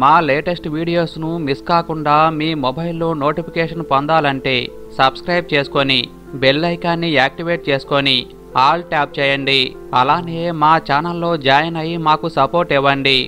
మా latest వీడియోస్ను miss కాకుండా మీ మొబైల్లో నోటిఫికేషన్ పొందాలంటే సబ్స్క్రైబ్ చేసుకొని బెల్ ఐకాన్ని యాక్టివేట్ చేసుకొని ఆల్ ట్యాప్ చేయండి. అలానే మా ఛానల్లో జాయిన్ అయ్యి మాకు సపోర్ట్ ఇవ్వండి.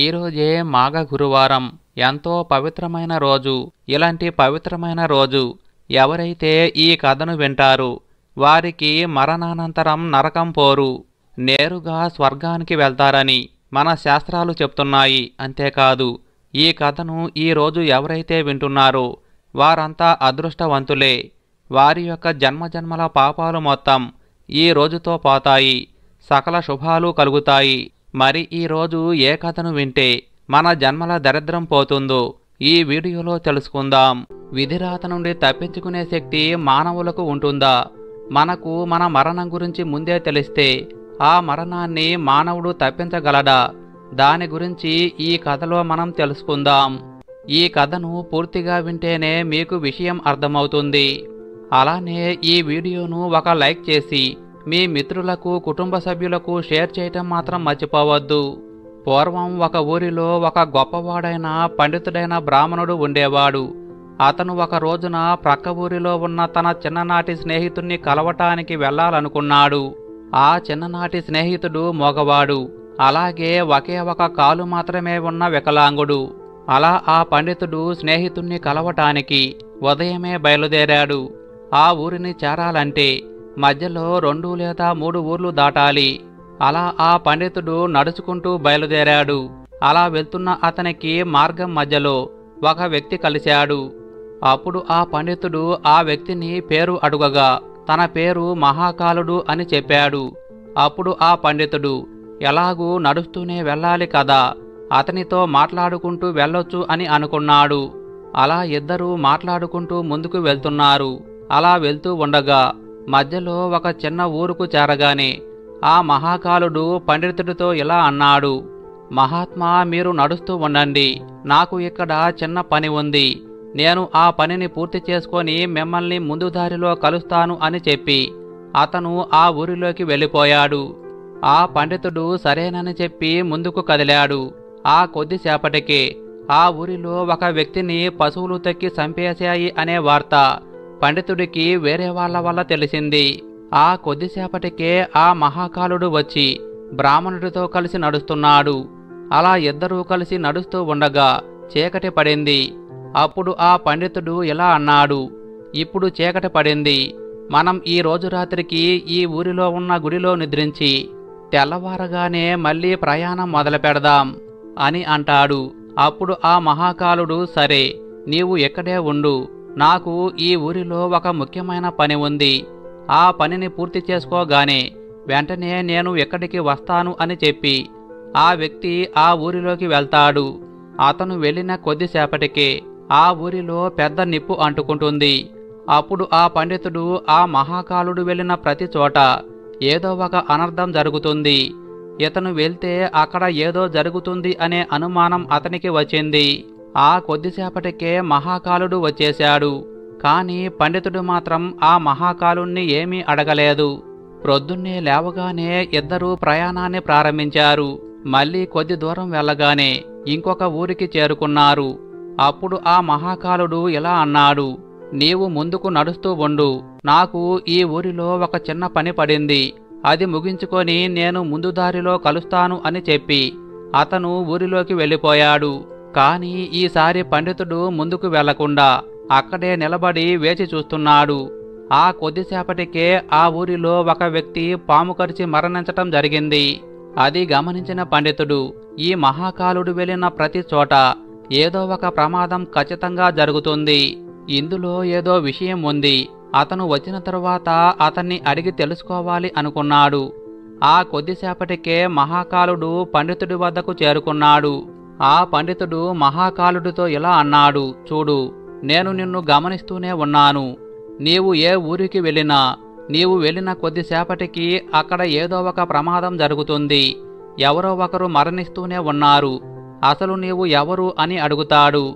ఈరోజే మాఘ గురువారం. ఎంతో పవిత్రమైన రోజు. ఇలాంటి పవిత్రమైన రోజు ఎవరైతే ఈ కథను వింటారు వారికి మరణానంతరం నరకం పోరు. నేరుగా స్వర్గానికి వెళ్తారని మన శాస్త్రాలు చెప్తున్నాయి. అంతేకాదు ఈ కథను ఈ రోజు ఎవరైతే వింటున్నారో వారంతా అదృష్టవంతులే. వారి యొక్క జన్మజన్మల పాపాలు మొత్తం ఈ రోజుతో పోతాయి. సకల శుభాలు కలుగుతాయి. మరి ఈ రోజు ఏ కథను వింటే మన జన్మల దరిద్రం పోతుందో ఈ వీడియోలో తెలుసుకుందాం. విధిరాత నుండి తప్పించుకునే శక్తి మానవులకు ఉంటుందా? మనకు మన మరణం గురించి ముందే తెలిస్తే ఆ మరణాన్ని మానవుడు తప్పించగలడా? దాని గురించి ఈ కథలో మనం తెలుసుకుందాం. ఈ కథను పూర్తిగా వింటేనే మీకు విషయం అర్థమవుతుంది. అలానే ఈ వీడియోను ఒక లైక్ చేసి మీ మిత్రులకు కుటుంబ సభ్యులకు షేర్ చేయటం మాత్రం మర్చిపోవద్దు. పూర్వం ఒక ఊరిలో ఒక గొప్పవాడైన పండితుడైన బ్రాహ్మణుడు ఉండేవాడు. అతను ఒక రోజున ప్రక్క ఊరిలో ఉన్న తన చిన్ననాటి స్నేహితుణ్ణి కలవటానికి వెళ్ళాలనుకున్నాడు. ఆ చిన్ననాటి స్నేహితుడు మగవాడు. అలాగే ఒకే ఒక కాలు మాత్రమే ఉన్న వికలాంగుడు. అలా ఆ పండితుడు స్నేహితుణ్ణి కలవటానికి ఉదయమే బయలుదేరాడు. ఆ ఊరిని చేరాలంటే మధ్యలో రెండు లేదా మూడు ఊర్లు దాటాలి. అలా ఆ పండితుడు నడుచుకుంటూ బయలుదేరాడు. అలా వెళ్తున్న అతనికి మార్గం మధ్యలో ఒక వ్యక్తి కలిశాడు. అప్పుడు ఆ పండితుడు ఆ వ్యక్తిని పేరు అడుగగా తన పేరు మహాకాలుడు అని చెప్పాడు. అప్పుడు ఆ పండితుడు ఎలాగూ నడుస్తూనే వెళ్ళాలి కదా అతనితో మాట్లాడుకుంటూ వెళ్ళొచ్చు అని అనుకున్నాడు. అలా ఇద్దరూ మాట్లాడుకుంటూ ముందుకు వెళ్తున్నారు. అలా వెళ్తూ ఉండగా మధ్యలో ఒక చిన్న ఊరుకు చేరగానే ఆ మహాకాలుడు పండితుడితో ఇలా అన్నాడు మహాత్మా మీరు నడుస్తూ ఉండండి. నాకు ఇక్కడ చిన్న పని ఉంది. నేను ఆ పనిని పూర్తి చేసుకొని మిమ్మల్ని ముందు దారిలో కలుస్తాను అని చెప్పి అతను ఆ ఊరిలోకి వెళ్ళిపోయాడు. ఆ పండితుడు సరేనని చెప్పి ముందుకు కదిలాడు. ఆ కొద్దిసేపటికే ఆ ఊరిలో ఒక వ్యక్తిని పశువులు తక్కి చంపేశాయి అనే వార్త పండితుడికి వేరే వాళ్ళ వల్ల తెలిసింది. ఆ కొద్దిసేపటికే ఆ మహాకాలుడు వచ్చి బ్రాహ్మణుడితో కలిసి నడుస్తున్నాడు. అలా ఇద్దరూ కలిసి నడుస్తూ ఉండగా చీకటి పడింది. అప్పుడు ఆ పండితుడు ఇలా అన్నాడు ఇప్పుడు చీకటి పడింది. మనం ఈ రోజు రాత్రికి ఈ ఊరిలో ఉన్న గుడిలో నిద్రించి తెల్లవారగానే మళ్ళీ ప్రయాణం మొదలు పెడదాం అని అంటాడు. అప్పుడు ఆ మహాకాలుడు సరే నీవు ఎక్కడే ఉండు. నాకు ఈ ఊరిలో ఒక ముఖ్యమైన పని ఉంది. ఆ పనిని పూర్తి చేసుకోగానే వెంటనే నేను ఎక్కడికి వస్తాను అని చెప్పి ఆ వ్యక్తి ఆ ఊరిలోకి వెళ్తాడు. అతను వెళ్ళిన కొద్దిసేపటికే ఆ ఊరిలో పెద్ద నిప్పు అంటుకుంటుంది. అప్పుడు ఆ పండితుడు ఆ మహాకాలుడు వెళ్ళిన ప్రతి చోట ఏదో ఒక అనర్థం జరుగుతుంది. ఇతను వెళ్తే అక్కడ ఏదో జరుగుతుంది అనే అనుమానం అతనికి వచ్చింది. ఆ కొద్దిసేపటికే మహాకాలుడు వచ్చేశాడు. కానీ పండితుడు మాత్రం ఆ మహాకాలుణ్ణి ఏమీ అడగలేదు. ప్రొద్దున్నే లేవగానే ఇద్దరూ ప్రయాణాన్ని ప్రారంభించారు. మళ్ళీ కొద్ది దూరం వెళ్ళగానే ఇంకొక ఊరికి చేరుకున్నారు. అప్పుడు ఆ మహాకాలుడు ఇలా అన్నాడు నీవు ముందుకు నడుస్తూ ఉండు. నాకు ఈ ఊరిలో ఒక చిన్న పని పడింది. అది ముగించుకొని నేను ముందు దారిలో కలుస్తాను అని చెప్పి అతను ఊరిలోకి వెళ్ళిపోయాడు. కాని ఈసారి పండితుడు ముందుకు వెళ్ళకుండా అక్కడే నిలబడి వేచి చూస్తున్నాడు. ఆ కొద్దిసేపటికే ఆ ఊరిలో ఒక వ్యక్తి పాము కరిచి మరణించటం జరిగింది. అది గమనించిన పండితుడు ఈ మహాకాలుడు వెళ్ళిన ప్రతి చోట ఏదో ఒక ప్రమాదం ఖచ్చితంగా జరుగుతుంది. ఇందులో ఏదో విషయం ఉంది. అతను వచ్చిన తరువాత అతన్ని అడిగి తెలుసుకోవాలి అనుకున్నాడు. ఆ కొద్దిసేపటికే మహాకాలుడు పండితుడి వద్దకు చేరుకున్నాడు. ఆ పండితుడు మహాకాలుడితో ఇలా అన్నాడు చూడు నేను నిన్ను గమనిస్తూనే ఉన్నాను. నీవు ఏ ఊరికి వెళ్ళినా నీవు వెళ్ళిన కొద్దిసేపటికి అక్కడ ఏదో ఒక ప్రమాదం జరుగుతుంది. ఎవరో ఒకరు మరణిస్తూనే ఉన్నారు. అసలు నీవు ఎవరు అని అడుగుతాడు.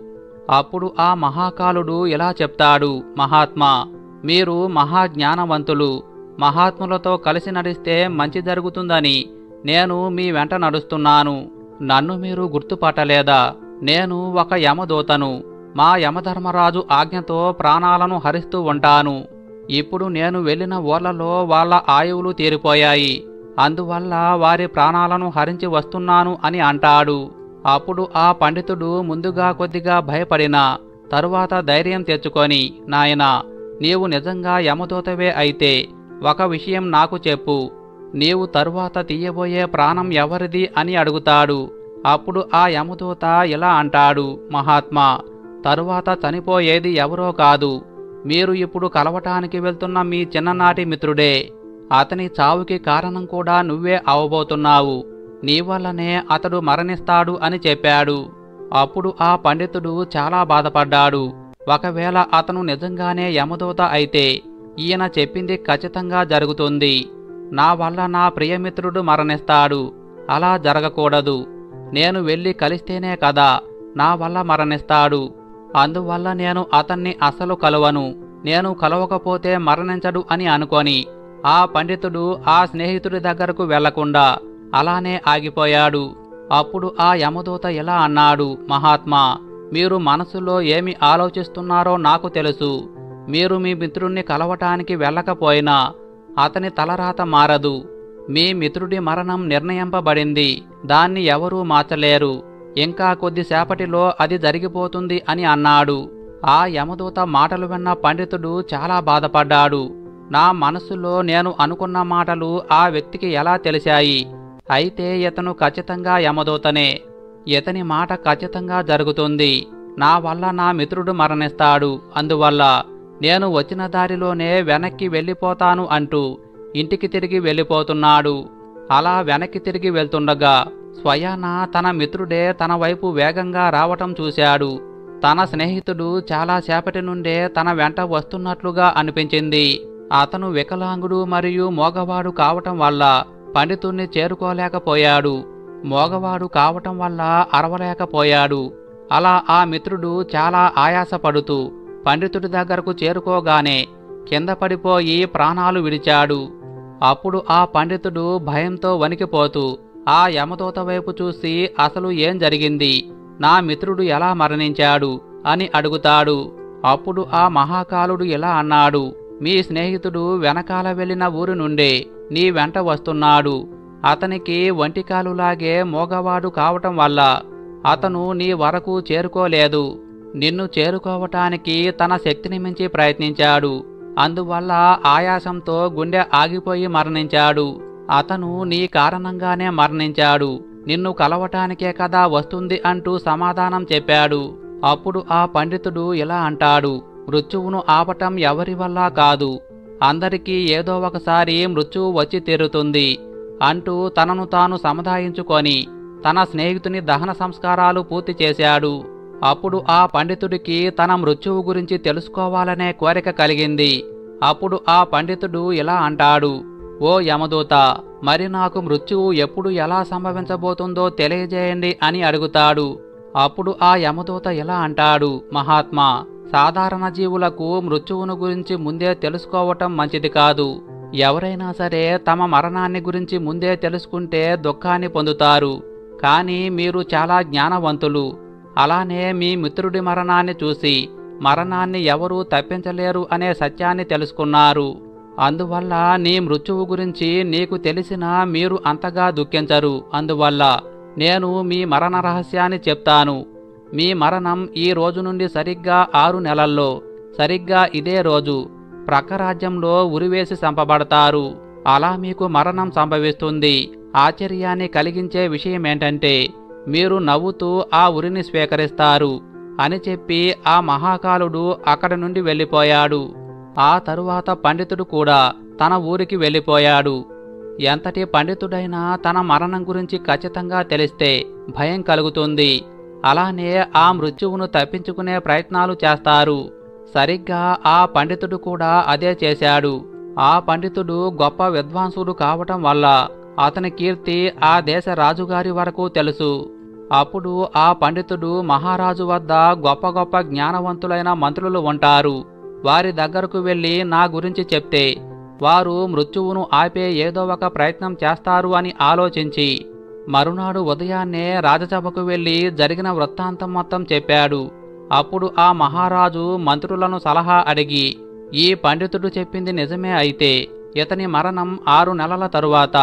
అప్పుడు ఆ మహాకాలుడు ఇలా చెప్తాడు మహాత్మా మీరు మహాజ్ఞానవంతులు. మహాత్ములతో కలిసి నడిస్తే మంచి జరుగుతుందని నేను మీ వెంట నడుస్తున్నాను. నన్ను మీరు గుర్తుపట్టలేదా? నేను ఒక యమదూతను. మా యమధర్మరాజు ఆజ్ఞతో ప్రాణాలను హరిస్తూ ఉంటాను. ఇప్పుడు నేను వెళ్ళిన ఊర్లలో వాళ్ళ ఆయువులు తీరిపోయాయి. అందువల్ల వారి ప్రాణాలను హరించి వస్తున్నాను అని అంటాడు. అప్పుడు ఆ పండితుడు ముందుగా కొద్దిగా భయపడిన తరువాత ధైర్యం తెచ్చుకొని నాయనా నీవు నిజంగా యమదూతవే అయితే ఒక విషయం నాకు చెప్పు. నీవు తరువాత తీయబోయే ప్రాణం ఎవరిది అని అడుగుతాడు. అప్పుడు ఆ యమదూత ఇలా అంటాడు మహాత్మా తరువాత చనిపోయేది ఎవరో కాదు. మీరు ఇప్పుడు కలవటానికి వెళ్తున్న మీ చిన్ననాటి మిత్రుడే. అతని చావుకి కారణం కూడా నువ్వే అవబోతున్నావు. నీ వల్లనే అతడు మరణిస్తాడు అని చెప్పాడు. అప్పుడు ఆ పండితుడు చాలా బాధపడ్డాడు. ఒకవేళ అతను నిజంగానే యమదూత అయితే ఈయన చెప్పింది ఖచ్చితంగా జరుగుతుంది. నా వల్ల నా ప్రియమిత్రుడు మరణిస్తాడు. అలా జరగకూడదు. నేను వెళ్ళి కలిస్తేనే కదా నా వల్ల మరణిస్తాడు. అందువల్ల నేను అతన్ని అసలు కలవను. నేను కలవకపోతే మరణించడు అని అనుకొని ఆ పండితుడు ఆ స్నేహితుడి దగ్గరకు వెళ్ళకుండా అలానే ఆగిపోయాడు. అప్పుడు ఆ యమదూత ఇలా అన్నాడు మహాత్మా మీరు మనసులో ఏమి ఆలోచిస్తున్నారో నాకు తెలుసు. మీరు మీ మిత్రుణ్ణి కలవటానికి వెళ్ళకపోయినా అతని తలరాత మారదు. మీ మిత్రుడి మరణం నిర్ణయింపబడింది. దాన్ని ఎవరూ మార్చలేరు. ఇంకా కొద్దిసేపటిలో అది జరిగిపోతుంది అని అన్నాడు. ఆ యమదూత మాటలు విన్న పండితుడు చాలా బాధపడ్డాడు. నా మనసులో నేను అనుకున్న మాటలు ఆ వ్యక్తికి ఎలా తెలిశాయి? అయితే ఇతను ఖచ్చితంగా యమదూతనే. ఇతని మాట ఖచ్చితంగా జరుగుతుంది. నా వల్ల నా మిత్రుడు మరణిస్తాడు. అందువల్ల నేను వచ్చిన దారిలోనే వెనక్కి వెళ్ళిపోతాను అంటూ ఇంటికి తిరిగి వెళ్ళిపోతున్నాడు. అలా వెనక్కి తిరిగి వెళ్తుండగా స్వయాన తన మిత్రుడే తన వైపు వేగంగా రావటం చూశాడు. తన స్నేహితుడు చాలా సేపటి నుండే తన వెంట వస్తున్నట్లుగా అనిపించింది. అతను వికలాంగుడు మరియు మోగవాడు కావటం వల్ల పండితుణ్ణి చేరుకోలేకపోయాడు. మోగవాడు కావటం వల్ల అరవలేకపోయాడు. అలా ఆ మిత్రుడు చాలా ఆయాసపడుతూ పండితుడి దగ్గరకు చేరుకోగానే కింద పడిపోయి ప్రాణాలు విడిచాడు. అప్పుడు ఆ పండితుడు భయంతో వణికిపోతూ ఆ యమదూత వైపు చూసి అసలు ఏం జరిగింది? నా మిత్రుడు ఎలా మరణించాడు? అని అడుగుతాడు. అప్పుడు ఆ మహాకాలుడు ఇలా అన్నాడు. మీ స్నేహితుడు వెనకాల వెళ్ళిన ఊరి నుండే నీ వెంట వస్తున్నాడు. అతనికి వంటికాలులాగే మోగవాడు కావటం వల్ల అతను నీ వరకు చేరుకోలేదు. నిన్ను చేరుకోవటానికి తన శక్తిని మించి ప్రయత్నించాడు. అందువల్ల ఆయాసంతో గుండె ఆగిపోయి మరణించాడు. అతను నీ కారణంగానే మరణించాడు. నిన్ను కలవటానికే కదా వస్తుంది అంటూ సమాధానం చెప్పాడు. అప్పుడు ఆ పండితుడు ఇలా అంటాడు. మృత్యువును ఆపటం ఎవరి వల్ల కాదు. అందరికీ ఏదో ఒకసారి మృత్యువు వచ్చి తీరుతుంది అంటూ తనను తాను సముదాయించుకొని తన స్నేహితుని దహన సంస్కారాలు పూర్తి చేశాడు. అప్పుడు ఆ పండితుడికి తన మృత్యువు గురించి తెలుసుకోవాలనే కోరిక కలిగింది. అప్పుడు ఆ పండితుడు ఇలా అంటాడు ఓ యమదూత మరి నాకు మృత్యువు ఎప్పుడు ఎలా సంభవించబోతుందో తెలియజేయండి అని అడుగుతాడు. అప్పుడు ఆ యమదూత ఇలా అంటాడు మహాత్మా సాధారణ జీవులకు మృత్యువును గురించి ముందే తెలుసుకోవటం మంచిది కాదు. ఎవరైనా సరే తమ మరణాన్ని గురించి ముందే తెలుసుకుంటే దుఃఖాన్ని పొందుతారు. కానీ మీరు చాలా జ్ఞానవంతులు. అలానే మీ మిత్రుడి మరణాన్ని చూసి మరణాన్ని ఎవరూ తప్పించలేరు అనే సత్యాన్ని తెలుసుకున్నారు. అందువల్ల నీ మృత్యువు గురించి నీకు తెలిసినా మీరు అంతగా దుఃఖించరు. అందువల్ల నేను మీ మరణ రహస్యాన్ని చెప్తాను. మీ మరణం ఈ రోజు నుండి సరిగ్గా ఆరు నెలల్లో సరిగ్గా ఇదే రోజు ప్రకరాజ్యంలో ఉరివేసి చంపబడతారు. అలా మీకు మరణం సంభవిస్తుంది. ఆశ్చర్యాన్ని కలిగించే విషయమేంటంటే మీరు నవ్వుతూ ఆ ఉరిని స్వీకరిస్తారు అని చెప్పి ఆ మహాకాలుడు అక్కడి నుండి వెళ్ళిపోయాడు. ఆ తరువాత పండితుడు కూడా తన ఊరికి వెళ్ళిపోయాడు. ఎంతటి పండితుడైనా తన మరణం గురించి ఖచ్చితంగా తెలిస్తే భయం కలుగుతుంది. అలానే ఆ మృత్యువును తప్పించుకునే ప్రయత్నాలు చేస్తారు. సరిగ్గా ఆ పండితుడు కూడా అదే చేశాడు. ఆ పండితుడు గొప్ప విద్వాంసుడు కావటం వల్ల అతని కీర్తి ఆ దేశ రాజుగారి వరకు తెలుసు. అప్పుడు ఆ పండితుడు మహారాజు వద్ద గొప్ప గొప్ప జ్ఞానవంతులైన మంత్రులు ఉంటారు. వారి దగ్గరకు వెళ్ళి నా గురించి చెప్తే వారు మృత్యువును ఆపే ఏదో ఒక ప్రయత్నం చేస్తారు అని ఆలోచించి మరునాడు ఉదయాన్నే రాజసభకు వెళ్ళి జరిగిన వృత్తాంతం మొత్తం చెప్పాడు. అప్పుడు ఆ మహారాజు మంత్రులను సలహా అడిగి ఈ పండితుడు చెప్పింది నిజమే అయితే ఇతని మరణం ఆరు నెలల తరువాత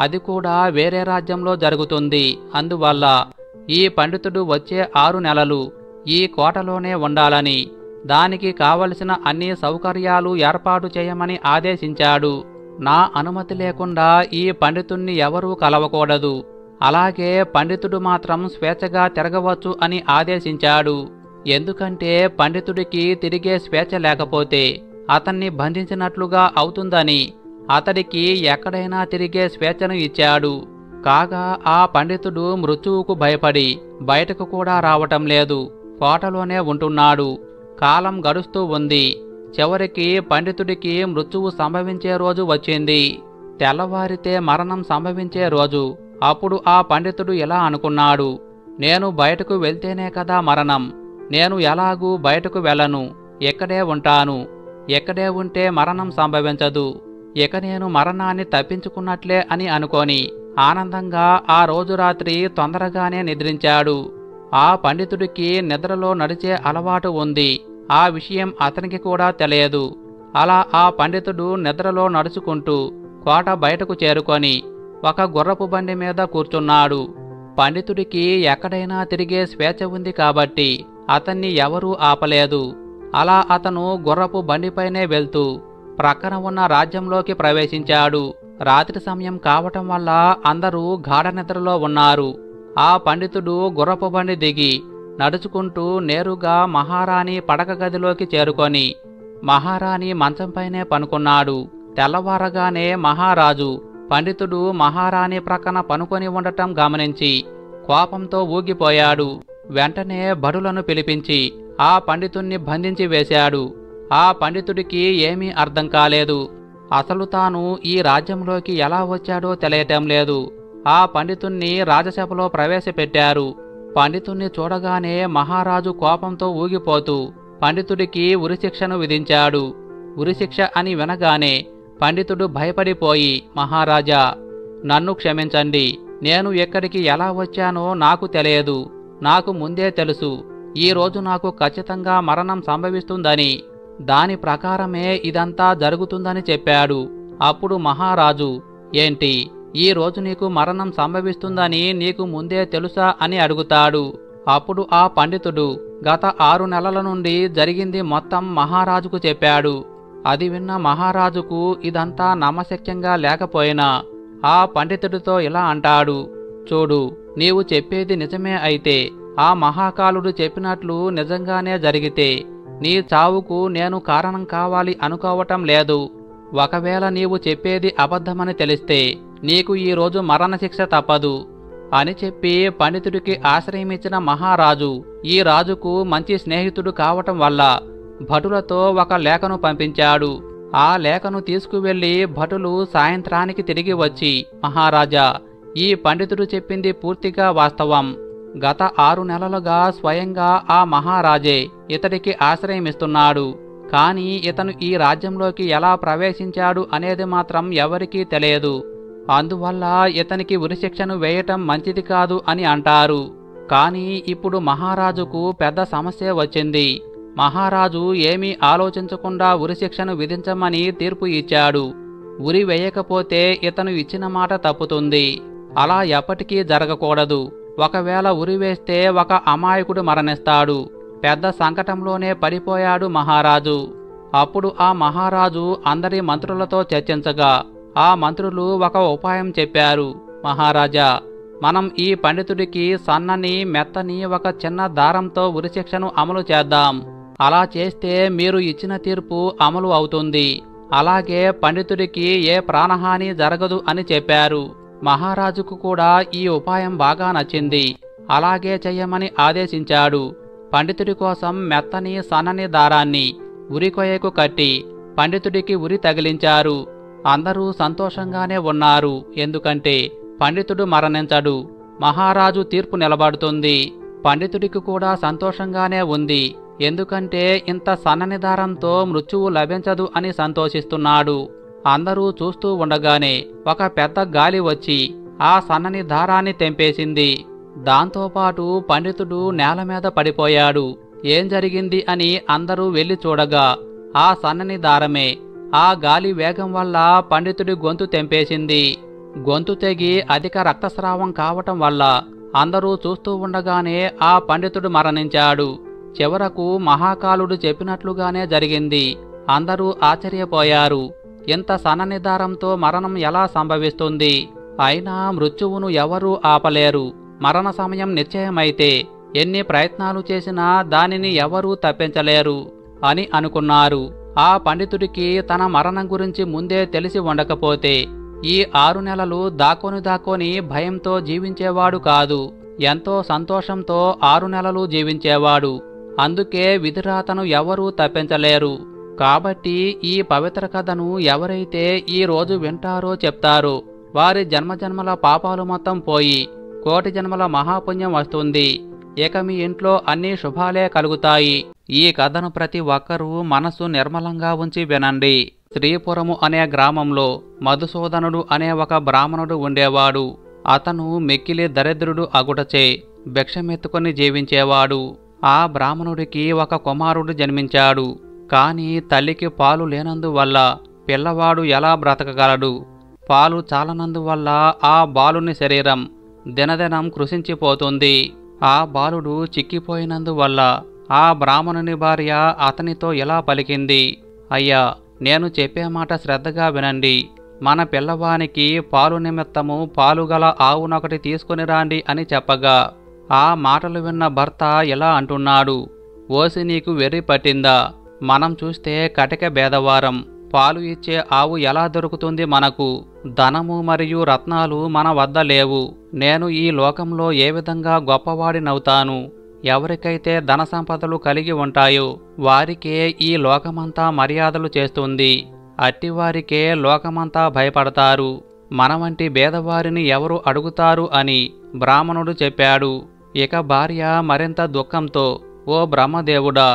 అది కూడా వేరే రాజ్యంలో జరుగుతుంది. అందువల్ల ఈ పండితుడు వచ్చే ఆరు నెలలు ఈ కోటలోనే ఉండాలని దానికి కావలసిన అన్ని సౌకర్యాలు ఏర్పాటు చేయమని ఆదేశించాడు. నా అనుమతి లేకుండా ఈ పండితుణ్ణి ఎవరూ కలవకూడదు. అలాగే పండితుడు మాత్రం స్వేచ్ఛగా తిరగవచ్చు అని ఆదేశించాడు. ఎందుకంటే పండితుడికి తిరిగే స్వేచ్ఛ లేకపోతే అతన్ని బంధించినట్లుగా అవుతుందని అతడికి ఎక్కడైనా తిరిగే స్వేచ్ఛను ఇచ్చాడు. కాగా ఆ పండితుడు మృత్యువుకు భయపడి బయటకు కూడా రావటం లేదు. కోటలోనే ఉంటున్నాడు. కాలం గడుస్తూ ఉంది. చివరికి పండితుడికి మృత్యువు సంభవించే రోజు వచ్చింది. తెల్లవారితే మరణం సంభవించే రోజు అప్పుడు ఆ పండితుడు ఇలా అనుకున్నాడు? నేను బయటకు వెళ్తేనే కదా మరణం. నేను ఎలాగూ బయటకు వెళ్ళను. ఎక్కడే ఉంటాను. ఎక్కడే ఉంటే మరణం సంభవించదు. ఇక నేను మరణాన్ని తప్పించుకున్నట్లే అని అనుకొని ఆనందంగా ఆ రోజు రాత్రి తొందరగానే నిద్రించాడు. ఆ పండితుడికి నిద్రలో నడిచే అలవాటు ఉంది. ఆ విషయం అతనికి కూడా తెలియదు. అలా ఆ పండితుడు నిద్రలో నడుచుకుంటూ కోట బయటకు చేరుకొని ఒక గుర్రపు బండి మీద కూర్చున్నాడు. పండితుడికి ఎక్కడైనా తిరిగే స్వేచ్ఛ ఉంది కాబట్టి అతన్ని ఎవరూ ఆపలేదు. అలా అతను గుర్రపు బండిపైనే వెళ్తూ ప్రక్కన ఉన్న రాజ్యంలోకి ప్రవేశించాడు. రాత్రి సమయం కావటం వల్ల అందరూ గాఢ నిద్రలో ఉన్నారు. ఆ పండితుడు గుర్రపు బండి దిగి నడుచుకుంటూ నేరుగా మహారాణి పడక గదిలోకి చేరుకొని మహారాణి మంచంపైనే పనుకున్నాడు. తెల్లవారగానే మహారాజు పండితుడు మహారాణి ప్రక్కన పనుకొని ఉండటం గమనించి కోపంతో ఊగిపోయాడు. వెంటనే బడులను పిలిపించి ఆ పండితుణ్ణి బంధించి వేశాడు. ఆ పండితుడికి ఏమీ అర్థం కాలేదు. అసలు తాను ఈ రాజ్యంలోకి ఎలా వచ్చాడో తెలియటం లేదు. ఆ పండితుణ్ణి రాజసభలో ప్రవేశపెట్టారు. పండితుణ్ణి చూడగానే మహారాజు కోపంతో ఊగిపోతూ పండితుడికి ఉరిశిక్షను విధించాడు. ఉరిశిక్ష అని వినగానే పండితుడు భయపడిపోయి మహారాజా నన్ను క్షమించండి. నేను ఎక్కడికి ఎలా వచ్చానో నాకు తెలియదు. నాకు ముందే తెలుసు. ఈ రోజు నాకు ఖచ్చితంగా మరణం సంభవిస్తుందని. దాని ప్రకారమే ఇదంతా జరుగుతుందని చెప్పాడు. అప్పుడు మహారాజు ఏంటి? ఈ రోజు నీకు మరణం సంభవిస్తుందని నీకు ముందే తెలుసా? అని అడుగుతాడు. అప్పుడు ఆ పండితుడు గత ఆరు నెలల నుండి జరిగింది మొత్తం మహారాజుకు చెప్పాడు. అది విన్న మహారాజుకు ఇదంతా నమ్మశక్యంగా లేకపోయినా ఆ పండితుడితో ఇలా అంటాడు చూడు నీవు చెప్పేది నిజమే అయితే ఆ మహాకాలుడు చెప్పినట్లు నిజంగానే జరిగితే నీ చావుకు నేను కారణం కావాలి అనుకోవటం లేదు. ఒకవేళ నీవు చెప్పేది అబద్ధమని తెలిస్తే నీకు ఈరోజు మరణశిక్ష తప్పదు అని చెప్పి పండితుడికి ఆశ్రయమిచ్చిన మహారాజు ఈ రాజుకు మంచి స్నేహితుడు కావటం వల్ల భటులతో ఒక లేఖను పంపించాడు. ఆ లేఖను తీసుకువెళ్ళి భటులు సాయంత్రానికి తిరిగి వచ్చి మహారాజా ఈ పండితుడు చెప్పింది పూర్తిగా వాస్తవం. గత ఆరు నెలలుగా స్వయంగా ఆ మహారాజే ఇతడికి ఆశ్రయమిస్తున్నాడు. కానీ ఇతను ఈ రాజ్యంలోకి ఎలా ప్రవేశించాడు అనేది మాత్రం ఎవరికీ తెలియదు. అందువల్ల ఇతనికి ఉరిశిక్షను వేయటం మంచిది కాదు అని అంటారు. కానీ ఇప్పుడు మహారాజుకు పెద్ద సమస్య వచ్చింది. మహారాజు ఏమీ ఆలోచించకుండా ఉరిశిక్షను విధించమని తీర్పు ఇచ్చాడు. ఉరి వేయకపోతే ఇతను ఇచ్చిన మాట తప్పుతుంది. అలా ఎప్పటికీ జరగకూడదు. ఒకవేళ ఉరి వేస్తే ఒక అమాయకుడు మరణిస్తాడు. పెద్ద సంకటంలోనే పడిపోయాడు మహారాజు. అప్పుడు ఆ మహారాజు అందరి మంత్రులతో చర్చించగా ఆ మంత్రులు ఒక ఉపాయం చెప్పారు. మహారాజా మనం ఈ పండితుడికి సన్నని మెత్తని ఒక చిన్న దారంతో ఉరిశిక్షను అమలు చేద్దాం. అలా చేస్తే మీరు ఇచ్చిన తీర్పు అమలు అవుతుంది. అలాగే పండితుడికి ఏ ప్రాణహాని జరగదు అని చెప్పారు. మహారాజుకు కూడా ఈ ఉపాయం బాగా నచ్చింది. అలాగే చెయ్యమని ఆదేశించాడు. పండితుడి కోసం మెత్తని సన్నని దారాన్ని ఉరికొయ్యకు కట్టి పండితుడికి ఉరి తగిలించారు. అందరూ సంతోషంగానే ఉన్నారు. ఎందుకంటే పండితుడు మరణించడు. మహారాజు తీర్పు నిలబడుతుంది. పండితుడికి కూడా సంతోషంగానే ఉంది. ఎందుకంటే ఇంత సన్నని దారంతో మృత్యువు లభించదు అని సంతోషిస్తున్నాడు. అందరూ చూస్తూ ఉండగానే ఒక పెద్ద గాలి వచ్చి ఆ సన్నని దారాన్ని తెంపేసింది దాంతోపాటు పండితుడు నేల మీద పడిపోయాడు. ఏం జరిగింది అని అందరూ వెళ్ళి చూడగా ఆ సన్నని దారమే ఆ గాలి వేగం వల్ల పండితుడి గొంతు తెంపేసింది. గొంతు తెగి అధిక రక్తస్రావం కావటం వల్ల అందరూ చూస్తూ ఉండగానే ఆ పండితుడు మరణించాడు. చివరకు మహాకాలుడు చెప్పినట్లుగానే జరిగింది. అందరూ ఆశ్చర్యపోయారు. ఇంత సననిదారంతో మరణం ఎలా సంభవిస్తుంది? అయినా మృత్యువును ఎవరూ ఆపలేరు. మరణ సమయం నిశ్చయమైతే ఎన్ని ప్రయత్నాలు చేసినా దానిని ఎవరూ తప్పించలేరు అని అనుకున్నారు. ఆ పండితుడికి తన మరణం గురించి ముందే తెలిసి ఉండకపోతే ఈ ఆరు నెలలు దాక్కొని దాక్కొని భయంతో జీవించేవాడు కాదు. ఎంతో సంతోషంతో ఆరు నెలలు జీవించేవాడు. అందుకే విధిరాతను ఎవరూ తప్పించలేరు. కాబట్టి ఈ పవిత్ర కథను ఎవరైతే ఈ రోజు వింటారో చెప్తారో. వారి జన్మజన్మల పాపాలు మొత్తం పోయి కోటి జన్మల మహాపుణ్యం వస్తుంది. ఇక మీ ఇంట్లో అన్ని శుభాలే కలుగుతాయి. ఈ కథను ప్రతి ఒక్కరూ మనసు నిర్మలంగా ఉంచి వినండి. శ్రీపురము అనే గ్రామంలో మధుసూదనుడు అనే ఒక బ్రాహ్మణుడు ఉండేవాడు. అతను మెక్కిలి దరిద్రుడు అగుటచే భిక్షమెత్తుకొని జీవించేవాడు. ఆ బ్రాహ్మణుడికి ఒక కుమారుడు జన్మించాడు. కానీ తల్లికి పాలు లేనందువల్ల పిల్లవాడు ఎలా బ్రతకగలడు? పాలు చాలనందువల్ల ఆ బాలుని శరీరం దినదినం కృషించిపోతుంది ఆ బాలుడు చిక్కిపోయినందువల్ల ఆ బ్రాహ్మణుని భార్య అతనితో ఇలా పలికింది. అయ్యా నేను చెప్పే మాట శ్రద్ధగా వినండి. మన పిల్లవానికి పాలు నిమిత్తము పాలుగల ఆవునొకటి తీసుకుని రాండి అని చెప్పగా ఆ మాటలు విన్న భర్త ఇలా అంటున్నాడు ఓసి నీకు వెర్రి పట్టిందా? మనం చూస్తే కటిక బేదవారం పాలు ఇచ్చే ఆవు ఎలా దొరుకుతుంది మనకు? ధనము మరియు రత్నాలు మన వద్ద లేవు. నేను ఈ లోకంలో ఏ విధంగా గొప్పవాడినవుతాను? ఎవరికైతే ధన సంపదలు కలిగి ఉంటాయో వారికే ఈ లోకమంతా మర్యాదలు చేస్తుంది. అట్టివారికే లోకమంతా భయపడతారు. మన వంటి భేదవారిని ఎవరు అడుగుతారు? అని బ్రాహ్మణుడు చెప్పాడు. ఇక భార్య మరింత దుఃఖంతో ఓ బ్రహ్మదేవుడా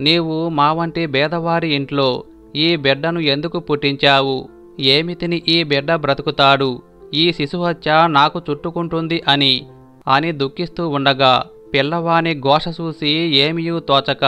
నీవు మా వంటి బేదవారి ఇంట్లో ఈ బిడ్డను ఎందుకు పుట్టించావు? ఏమి తిని ఈ బిడ్డ బ్రతుకుతాడు? ఈ శిశుహత్య నాకు చుట్టుకుంటుంది అని అని దుఃఖిస్తూ ఉండగా పిల్లవాని ఘోష చూసి ఏమియూ తోచక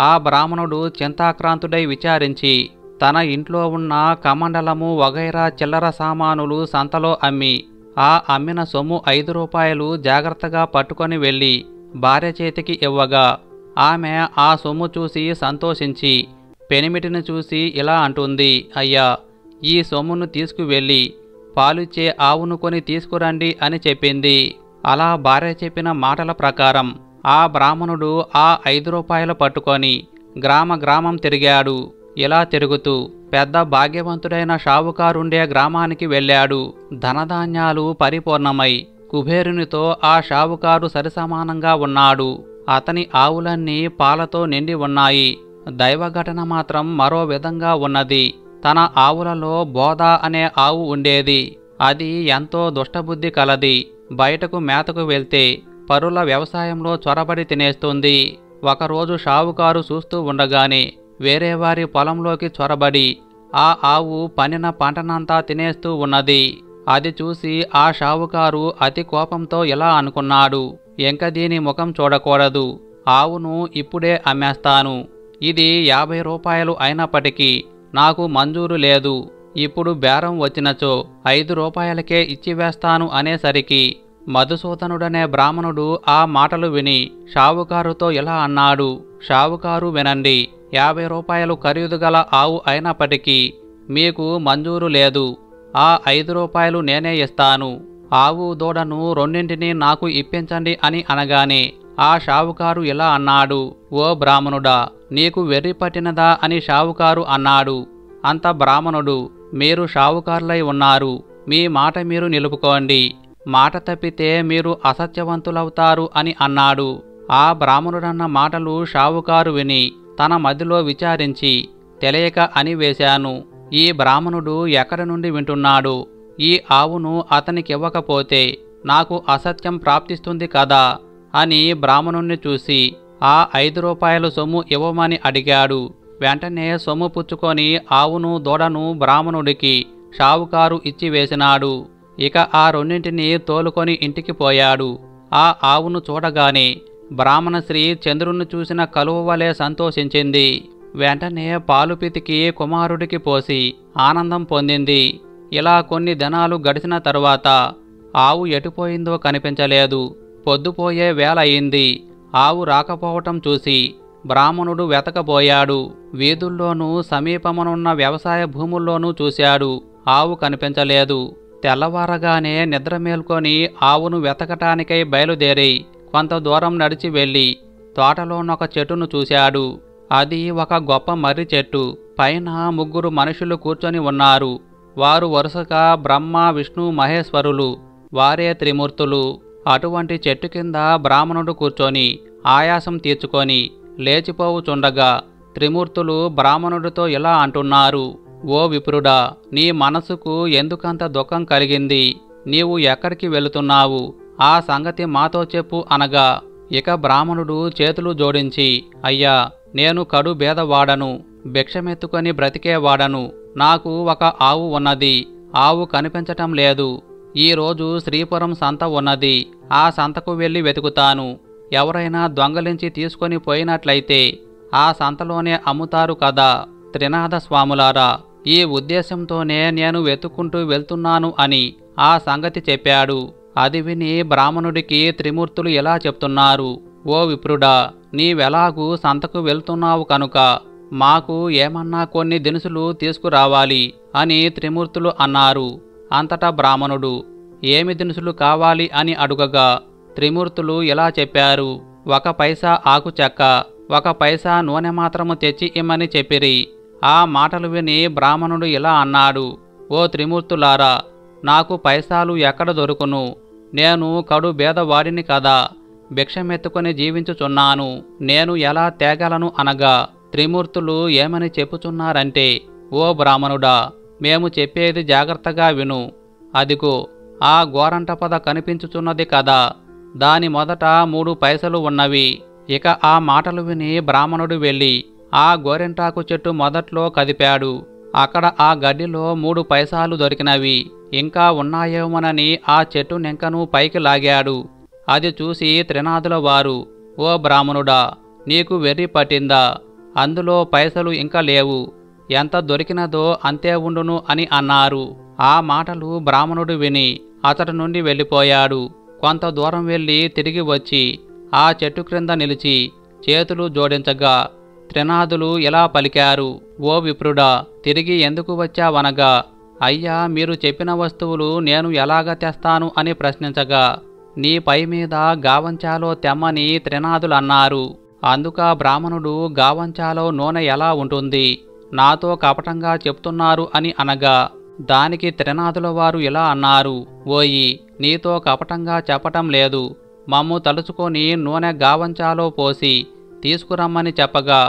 ఆ బ్రాహ్మణుడు చింతాక్రాంతుడై విచారించి తన ఇంట్లో ఉన్న కమండలము వగైరా చిల్లర సామానులు సంతలో అమ్మి ఆ అమ్మిన సొమ్ము ఐదు రూపాయలు జాగ్రత్తగా పట్టుకొని వెళ్ళి భార్య చేతికి ఇవ్వగా ఆమె ఆ సొమ్ము చూసి సంతోషించి పెనిమిటిని చూసి ఇలా అంటుంది అయ్యా ఈ సొమ్మును తీసుకువెళ్ళి పాలిచ్చే ఆవును కొని తీసుకురండి అని చెప్పింది. అలా భార్య చెప్పిన మాటల ప్రకారం ఆ బ్రాహ్మణుడు ఆ ఐదు రూపాయలు పట్టుకొని గ్రామ గ్రామం తిరిగాడు. ఇలా తిరుగుతూ పెద్ద భాగ్యవంతుడైన షావుకారుండే గ్రామానికి వెళ్ళాడు. ధనధాన్యాలు పరిపూర్ణమై కుబేరునితో ఆ షావుకారు సరిసమానంగా ఉన్నాడు. అతని ఆవులన్నీ పాలతో నిండి ఉన్నాయి. దైవ ఘటన మాత్రం మరో విధంగా ఉన్నది. తన ఆవులలో బోధ అనే ఆవు ఉండేది. అది ఎంతో దుష్టబుద్ధి కలది. బయటకు మేతకు వెళ్తే పరుల వ్యవసాయంలో చొరబడి తినేస్తుంది. ఒకరోజు షావుకారు చూస్తూ ఉండగానే వేరే వారి పొలంలోకి చొరబడి ఆ ఆవు పనిన పంటనంతా తినేస్తూ ఉన్నది. అది చూసి ఆ షావుకారు అతి కోపంతో ఇలా అనుకున్నాడు ఇంక దీని ముఖం చూడకూడదు. ఆవును ఇప్పుడే అమ్మేస్తాను. ఇది యాభై రూపాయలు అయినప్పటికీ నాకు మంజూరు లేదు. ఇప్పుడు బేరం వచ్చినచో ఐదు రూపాయలకే ఇచ్చివేస్తాను అనేసరికి మధుసూదనుడనే బ్రాహ్మణుడు ఆ మాటలు విని షావుకారుతో ఇలా అన్నాడు? షావుకారు వినండి యాభై రూపాయలు ఖరీదు గల ఆవు అయినప్పటికీ మీకు మంజూరు లేదు. ఆ ఐదు రూపాయలు నేనే ఇస్తాను. ఆవు దూడను రెండింటినీ నాకు ఇప్పించండి అని అనగానే ఆ షావుకారు ఇలా అన్నాడు ఓ బ్రాహ్మణుడా నీకు వెర్రి పట్టినదా? అని షావుకారు అన్నాడు అంత బ్రాహ్మణుడు మీరు షావుకారులై ఉన్నారు. మీ మాట మీరు నిలుపుకోండి. మాట తప్పితే మీరు అసత్యవంతులవుతారు అని అన్నాడు. ఆ బ్రాహ్మణుడన్న మాటలు షావుకారు విని తన మదిలో విచారించి తెలియక అని వేశాను ఈ బ్రాహ్మణుడు ఎక్కడి నుండి వింటున్నాడు? ఈ ఆవును అతనికివ్వకపోతే నాకు అసత్యం ప్రాప్తిస్తుంది కదా? అని బ్రాహ్మణుణ్ణి చూసి ఆ ఐదు రూపాయలు సొమ్ము ఇవ్వమని అడిగాడు. వెంటనే సొమ్ము పుచ్చుకొని ఆవును దూడను బ్రాహ్మణుడికి షావుకారు ఇచ్చి వేసినాడు ఇక ఆ రెండింటిని తోలుకొని ఇంటికి పోయాడు. ఆ ఆవును చూడగానే బ్రాహ్మణ స్త్రీ చంద్రుణ్ణి చూసిన కలువ వలె సంతోషించింది. వెంటనే పాలు పితికి కుమారుడికి పోసి ఆనందం పొందింది. ఇలా కొన్ని దినాలు గడిచిన తరువాత ఆవు ఎటుపోయిందో కనిపించలేదు. పొద్దుపోయే వేళ అయింది. ఆవు రాకపోవటం చూసి బ్రాహ్మణుడు వెతకబోయాడు. వీధుల్లోనూ సమీపమునున్న వ్యవసాయ భూముల్లోనూ చూశాడు. ఆవు కనిపించలేదు. తెల్లవారగానే నిద్ర మేల్కొని ఆవును వెతకటానికై బయలుదేరి కొంత దూరం నడిచి వెళ్ళి తోటలోనొక చెట్టును చూశాడు. అది ఒక గొప్ప మర్రి చెట్టు. పైన ముగ్గురు మనుషులు కూర్చొని ఉన్నారు. వారు వరుసగా బ్రహ్మ విష్ణు మహేశ్వరులు. వారే త్రిమూర్తులు. అటువంటి చెట్టు కింద బ్రాహ్మణుడు కూర్చొని ఆయాసం తీర్చుకొని లేచిపోవుచుండగా త్రిమూర్తులు బ్రాహ్మణుడితో ఇలా అంటున్నారు. ఓ విప్రుడా నీ మనసుకు ఎందుకంత దుఃఖం కలిగింది? నీవు ఎక్కడికి వెళుతున్నావు? ఆ సంగతి మాతో చెప్పు అనగా ఇక బ్రాహ్మణుడు చేతులు జోడించి అయ్యా నేను కడు బేదవాడను భిక్షమెత్తుకొని బ్రతికేవాడను నాకు ఒక ఆవు ఉన్నది ఆవు కనిపించటం లేదు ఈరోజు శ్రీపురం సంత ఉన్నది ఆ సంతకు వెళ్ళి వెతుకుతాను ఎవరైనా దొంగలించి తీసుకొని పోయినట్లయితే ఆ సంతలోనే అమ్ముతారు కదా త్రినాథ స్వాములారా. ఈ ఉద్దేశంతోనే నేను వెతుక్కుంటూ వెళ్తున్నాను అని ఆ సంగతి చెప్పాడు. అది విని బ్రాహ్మణుడికి త్రిమూర్తులు ఎలా చెప్తున్నారు ఓ విప్రుడా నీవెలాగూ సంతకు వెళ్తున్నావు కనుక మాకు ఏమన్నా కొన్ని దినుసులు తీసుకురావాలి అని త్రిమూర్తులు అన్నారు. అంతటా బ్రాహ్మణుడు ఏమి దినుసులు కావాలి అని అడుగగా త్రిమూర్తులు ఇలా చెప్పారు. ఒక పైసా ఆకు చెక్క ఒక పైసా నూనె మాత్రము తెచ్చి ఇమ్మని చెప్పిరి. ఆ మాటలు విని బ్రాహ్మణుడు ఇలా అన్నాడు ఓ త్రిమూర్తులారా నాకు పైసాలు ఎక్కడ దొరుకును? నేను కడు బేదవాడిని కదా భిక్షమెత్తుకొని జీవించుచున్నాను నేను ఎలా తేగలను అనగా త్రిమూర్తులు ఏమని చెప్పుచున్నారంటే ఓ బ్రాహ్మణుడా మేము చెప్పేది జాగ్రత్తగా విను. అదిగో ఆ గోరంట పద కనిపించుచున్నది కదా దాని మొదట మూడు పైసలు ఉన్నవి. ఇక ఆ మాటలు విని బ్రాహ్మణుడు వెళ్ళి ఆ గోరింటాకు చెట్టు మొదట్లో కదిపాడు. అక్కడ ఆ గడ్డిలో మూడు పైసాలు దొరికినవి. ఇంకా ఉన్నాయేమోనని ఆ చెట్టు నింకను పైకి లాగాడు. అది చూసి త్రినాథుల వారు ఓ బ్రాహ్మణుడా నీకు వెర్రి పట్టిందా? అందులో పైసలు ఇంకా లేవు. ఎంత దొరికినదో అంతే ఉండును అని అన్నారు. ఆ మాటలు బ్రాహ్మణుడు విని అతడి నుండి వెళ్ళిపోయాడు. కొంత దూరం వెళ్ళి తిరిగి వచ్చి ఆ చెట్టు క్రింద నిలిచి చేతులు జోడించగా త్రినాథులు ఇలా పలికారు? ఓ విప్రుడా తిరిగి ఎందుకు వచ్చావనగా? అయ్యా మీరు చెప్పిన వస్తువులు నేను ఎలాగ తెస్తాను అని ప్రశ్నించగా నీ పై మీద గావంచాలో తెమ్మని త్రినాథులు అన్నారు. అందుక బ్రాహ్మణుడు గావంచాలో నూనె ఎలా ఉంటుంది? నాతో కపటంగా చెప్తున్నారు అని అనగా దానికి త్రినాథుల వారు ఇలా అన్నారు ఓయి నీతో కపటంగా చెప్పటం లేదు. మమ్ము తలుచుకొని నూనె గావంచాలో పోసి తీసుకురమ్మని చెప్పగా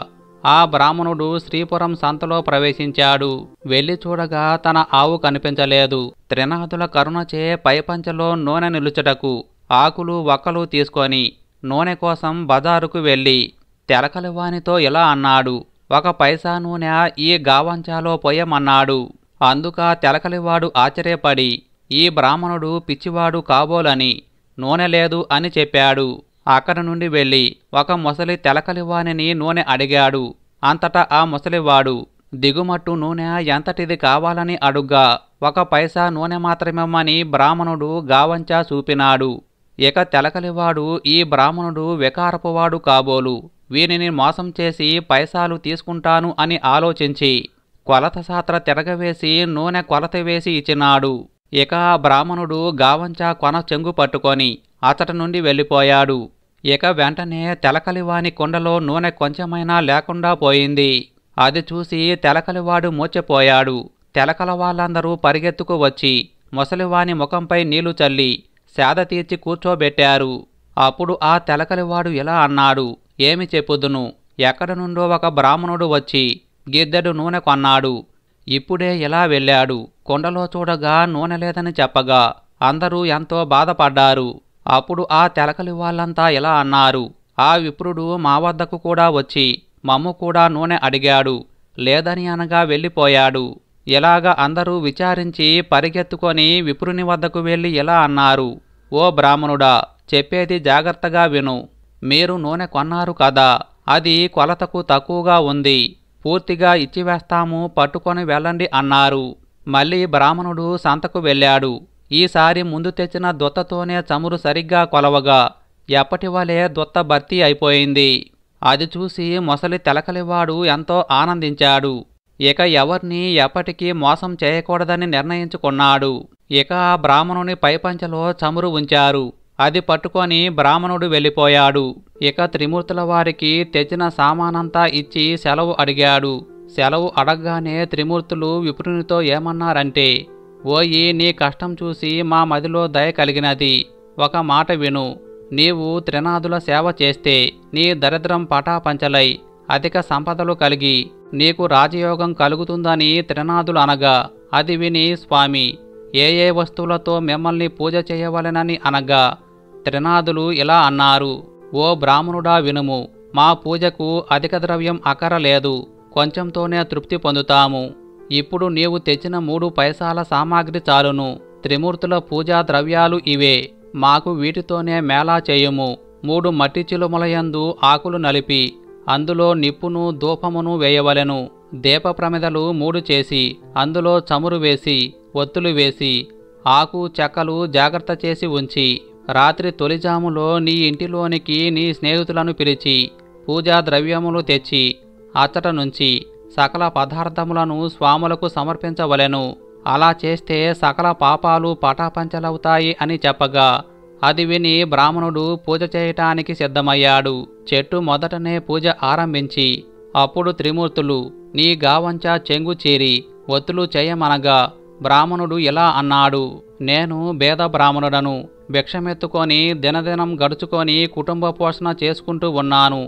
ఆ బ్రాహ్మణుడు శ్రీపురం సంతలో ప్రవేశించాడు. వెళ్ళి చూడగా తన ఆవు కనిపించలేదు. త్రినాథుల కరుణచే పైపంచలో నూనె నిలుచుటకు ఆకులు వక్కలు తీసుకొని నూనె కోసం బజారుకు వెళ్ళి తెలకలివానితో ఇలా అన్నాడు. ఒక పైసా నూనె ఈ గావంచాలో పొయ్యమన్నాడు అందుక తెలకలివాడు ఆశ్చర్యపడి ఈ బ్రాహ్మణుడు పిచ్చివాడు కాబోలని నూనె లేదు అని చెప్పాడు. అక్కడ నుండి వెళ్ళి ఒక ముసలి తెలకలివానిని నూనె అడిగాడు. అంతటా ఆ ముసలివాడు దిగుమట్టు నూనె ఎంతటిది కావాలని అడుగ్గా ఒక పైసా నూనె మాత్రమేమని బ్రాహ్మణుడు గావంచా చూపినాడు. ఇక తెలకలివాడు ఈ బ్రాహ్మణుడు వికారపువాడు కాబోలు వీనిని మోసం చేసి పైసాలు తీసుకుంటాను అని ఆలోచించి కొలత సాత్ర తిరగవేసి నూనె కొలత వేసి ఇచ్చినాడు. ఇక ఆ బ్రాహ్మణుడు గావంచా కొన చెంగు పట్టుకొని అతడి నుండి వెళ్ళిపోయాడు. ఇక వెంటనే తెలకలివాని కుండలో నూనె కొంచెమైనా లేకుండా పోయింది. అది చూసి తెలకలివాడు మూర్చెపోయాడు తెలకల వాళ్ళందరూ పరిగెత్తుకు వచ్చి ముసలివాని ముఖంపై నీళ్ళు చల్లి సేద తీర్చి కూర్చోబెట్టారు. అప్పుడు ఆ తెలకలివాడు ఇలా అన్నాడు ఏమి చెప్పుదును? ఎక్కడి నుండో ఒక బ్రాహ్మణుడు వచ్చి గిద్దెడు నూనె కొన్నాడు. ఇప్పుడే ఇలా వెళ్ళాడు. కొండలో చూడగా నూనె లేదని చెప్పగా అందరూ ఎంతో బాధపడ్డారు. అప్పుడు ఆ తెలకలి వాళ్ళంతా ఇలా అన్నారు? ఆ విప్రుడు మా వద్దకు కూడా వచ్చి మమ్ము కూడా నూనె అడిగాడు. లేదని అనగా వెళ్ళిపోయాడు. ఇలాగ అందరూ విచారించి పరిగెత్తుకొని విప్రుని వద్దకు వెళ్ళి ఇలా అన్నారు? ఓ బ్రాహ్మణుడా చెప్పేది జాగ్రత్తగా విను. మీరు నూనె కొన్నారు కదా అది కొలతకు తక్కువగా ఉంది. పూర్తిగా ఇచ్చివేస్తాము పట్టుకొని వెళ్ళండి అన్నారు. మళ్ళీ బ్రాహ్మణుడు సంతకు వెళ్ళాడు. ఈసారి ముందు తెచ్చిన దొత్తతోనే చమురు సరిగ్గా కొలవగా ఎప్పటివలే దొత్త భర్తీ అయిపోయింది. అది చూసి మొసలి తెలకలివాడు ఎంతో ఆనందించాడు. ఇక ఎవర్ని ఎప్పటికీ మోసం చేయకూడదని నిర్ణయించుకున్నాడు. ఇక ఆ బ్రాహ్మణుని పైపంచలో చమురు ఉంచారు. అది పట్టుకొని బ్రాహ్మణుడు వెళ్ళిపోయాడు. ఇక త్రిమూర్తుల వారికి తెచ్చిన సామానంతా ఇచ్చి సెలవు అడిగాడు. సెలవు అడగగానే త్రిమూర్తులు విప్రునితో ఏమన్నారంటే ఓయి నీ కష్టం చూసి మా మదిలో దయ కలిగినది. ఒక మాట విను. నీవు త్రినాదుల సేవ చేస్తే నీ దరిద్రం పటాపంచలై అధిక సంపదలు కలిగి నీకు రాజయోగం కలుగుతుందని త్రినాదులు అనగా అది విని స్వామి ఏ ఏ వస్తువులతో మిమ్మల్ని పూజ చేయవలెనని అనగా త్రినాదులు ఇలా అన్నారు ఓ బ్రాహ్మణుడా వినుము మా పూజకు అధిక ద్రవ్యం అక్కరలేదు కొంచెంతోనే తృప్తి పొందుతాము. ఇప్పుడు నీవు తెచ్చిన మూడు పైసాల సామాగ్రి చాలును. త్రిమూర్తుల పూజా ద్రవ్యాలు ఇవే. మాకు వీటితోనే మేళా చేయుము. మూడు మట్టి చిలుములయందు ఆకులు నలిపి అందులో నిప్పును ధూపమును వేయవలెను. దీపప్రమిదలు మూడు చేసి అందులో చమురు వేసి ఒత్తులు వేసి ఆకు చెక్కలు జాగ్రత్త చేసి ఉంచి రాత్రి తొలిజాములో నీ ఇంటిలోనికి నీ స్నేహితులను పిలిచి పూజా ద్రవ్యములు తెచ్చి అచ్చట నుంచి సకల పదార్థములను స్వాములకు సమర్పించవలెను. అలా చేస్తే సకల పాపాలు పటాపంచలవుతాయి అని చెప్పగా అది విని బ్రాహ్మణుడు పూజ చేయటానికి సిద్ధమయ్యాడు. చెట్టు మొదటనే పూజ ఆరంభించి అప్పుడు త్రిమూర్తులు నీ గావంచ చెంగు చీరి ఒత్తులు చేయమనగా బ్రాహ్మణుడు ఇలా అన్నాడు నేను భేద బ్రాహ్మణుడను భిక్షమెత్తుకొని దినదినం గడుచుకొని కుటుంబ పోషణ చేసుకుంటూ ఉన్నాను.